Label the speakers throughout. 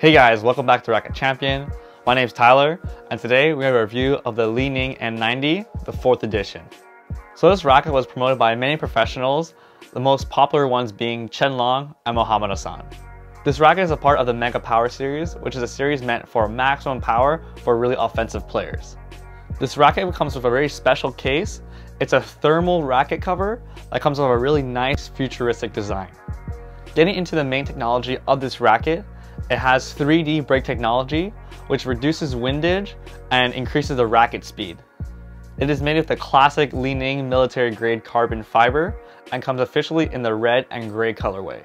Speaker 1: Hey guys, welcome back to Racquet Champion. My name is Tyler, and today we have a review of the Li-Ning N90, the 4th edition. So this racket was promoted by many professionals, the most popular ones being Chen Long and Muhammad Ahsan. This racket is a part of the Mega Power series, which is a series meant for maximum power for really offensive players. This racket comes with a very special case. It's a thermal racket cover that comes with a really nice futuristic design. Getting into the main technology of this racket, it has 3D brake technology, which reduces windage and increases the racket speed. It is made with the classic Li-Ning military grade carbon fiber and comes officially in the red and gray colorway.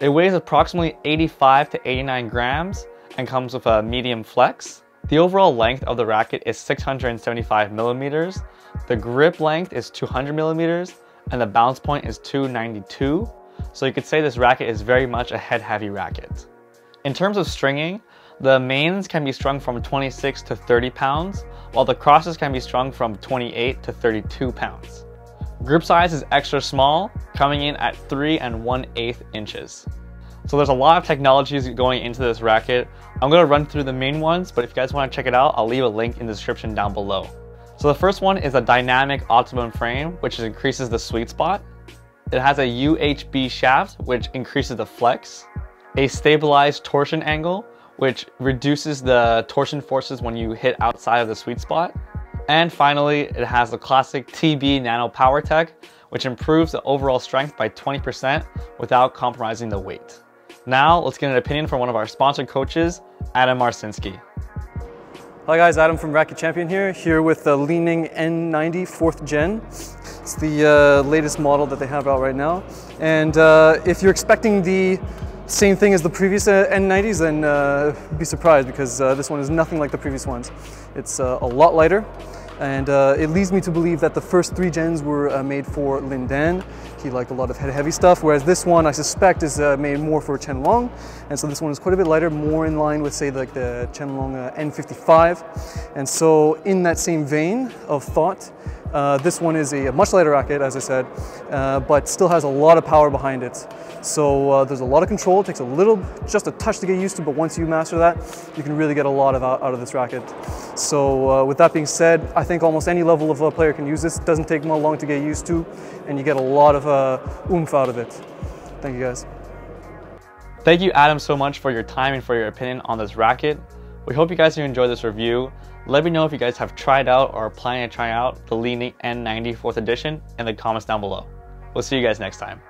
Speaker 1: It weighs approximately 85 to 89 grams and comes with a medium flex. The overall length of the racket is 675 millimeters. The grip length is 200 millimeters and the bounce point is 292. So you could say this racket is very much a head heavy racket. In terms of stringing, the mains can be strung from 26 to 30 pounds, while the crosses can be strung from 28 to 32 pounds. Grip size is extra small, coming in at 3 and 1 8 inches. So there's a lot of technologies going into this racket. I'm to run through the main ones, but if you guys want to check it out, I'll leave a link in the description down below. So the first one is a dynamic optimum frame, which increases the sweet spot. It has a UHB shaft, which increases the flex a stabilized torsion angle, which reduces the torsion forces when you hit outside of the sweet spot. And finally, it has the classic TB Nano Power Tech, which improves the overall strength by 20% without compromising the weight. Now, let's get an opinion from one of our sponsored coaches, Adam Marcinski.
Speaker 2: Hi guys, Adam from Racquet Champion here, here with the Li-Ning N90 4th Gen. It's the uh, latest model that they have out right now. And uh, if you're expecting the same thing as the previous uh, N90s, then uh, be surprised because uh, this one is nothing like the previous ones. It's uh, a lot lighter and uh, it leads me to believe that the first three gens were uh, made for Lin Dan. He liked a lot of head heavy stuff, whereas this one I suspect is made more for Chen Long. And so this one is quite a bit lighter, more in line with say like the Chen Long N55. And so in that same vein of thought, uh, this one is a much lighter racket, as I said, uh, but still has a lot of power behind it. So uh, there's a lot of control. It takes a little, just a touch to get used to, but once you master that, you can really get a lot of out, out of this racket. So uh, with that being said, I think almost any level of a player can use this. It doesn't take long to get used to, and you get a lot of uh, oomph out of it. Thank you guys.
Speaker 1: Thank you, Adam, so much for your time and for your opinion on this racket. We hope you guys enjoyed this review. Let me know if you guys have tried out or are planning to try out the Li-Ning N90 4th edition in the comments down below. We'll see you guys next time.